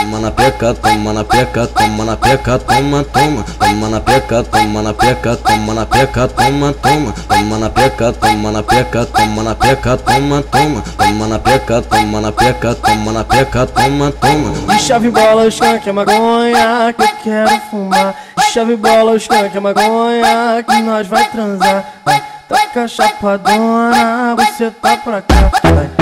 toma na peca, toma na peca, toma na peca, toma, toma, toma na peca, toma na peca, toma na peca, toma, toma, toma na peca, toma na peca, toma na peca, toma, toma, toma na peca, toma na peca, toma na peca, toma, toma. Chave bola, os skunk é magonha que eu quero fumar. Chave bola, os skunk é magonha que nós vai transar. Vai, taca chapadona, você tá pra cá. Vai,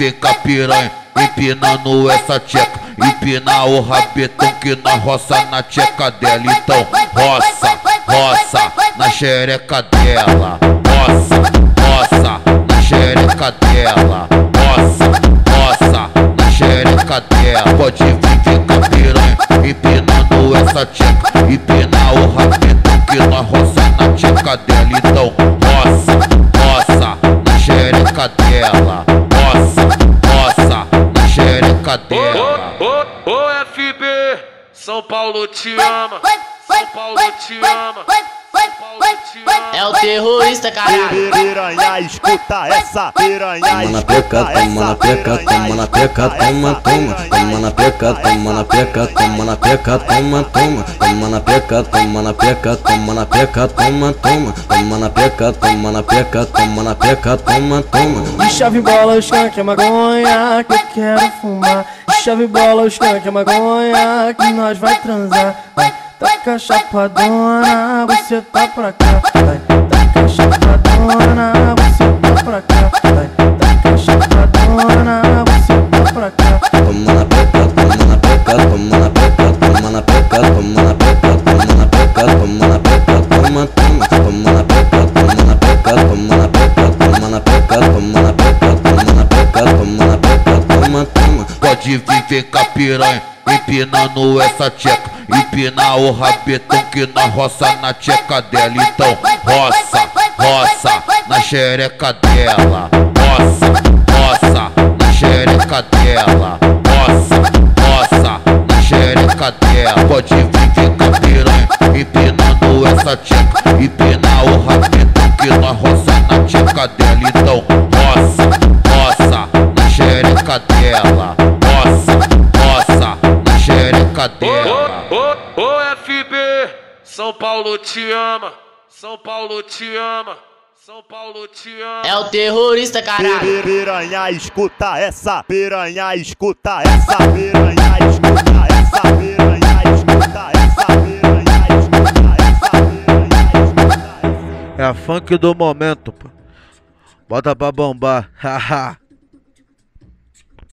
Ver com a piranha, empinando essa tcheca. Empina o rabetão que na roça na tcheca dela. Então roça, roça na xereca dela. Roça, roça na xereca dela. Roça, roça na xereca dela. Pode vir com a piranha, empinando essa tcheca. Empina o rabetão que na roça na tcheca dela. Então roça, roça na xereca dela. Roça, xereca dela. Ô, ô, FB, São Paulo te ama, São Paulo te ama, É o terrorista, caralho. Piranha, escuta essa piranha, Toma na peca, toma na peca, toma na peca, toma, toma, toma na peca, toma na peca, toma na peca, toma, toma, toma na peca, toma na peca, toma na peca, toma, toma, toma na peca, toma na peca, toma na peca, toma, toma. Chave bola, os skunk é magonha que eu quero fumar. Chave bola, os skunk é magonha que nós vai transar. Taca chapadona, você tá pra cá. Vai, taca chapadona, você tá pra cá. Vai, taca chapadona, você tá pra cá. Toma na peca, toma na peca, toma na peca, toma na peca, toma na peca, toma na peca, toma na peca, toma, toma, toma na peca, toma na peca, toma na peca, toma na peca, toma na peca, toma na peca, toma na peca, toma, toma. Pode vir ver com a piranha, empinando essa tcheca. Empina o rabetão que na roça na tcheca dela. Então roça, roça na xereca dela. Roça, roça na xereca dela. Roça, roça na xereca dela. Pode vir a piranha, empinando essa tcheca. Empina o rabetão que na roça na tcheca dela. Então roça, roça na xereca dela. Roça, roça na xereca dela. Ô, ô, ô, FB, São Paulo te ama, São Paulo te ama, São Paulo te ama. É o terrorista, caralho. Piranha, escuta essa piranha, escuta essa piranha, escuta essa piranha, escuta essa piranha, escuta essa piranha, escuta essa. É a funk do momento, pô. Bota pra bombar, haha.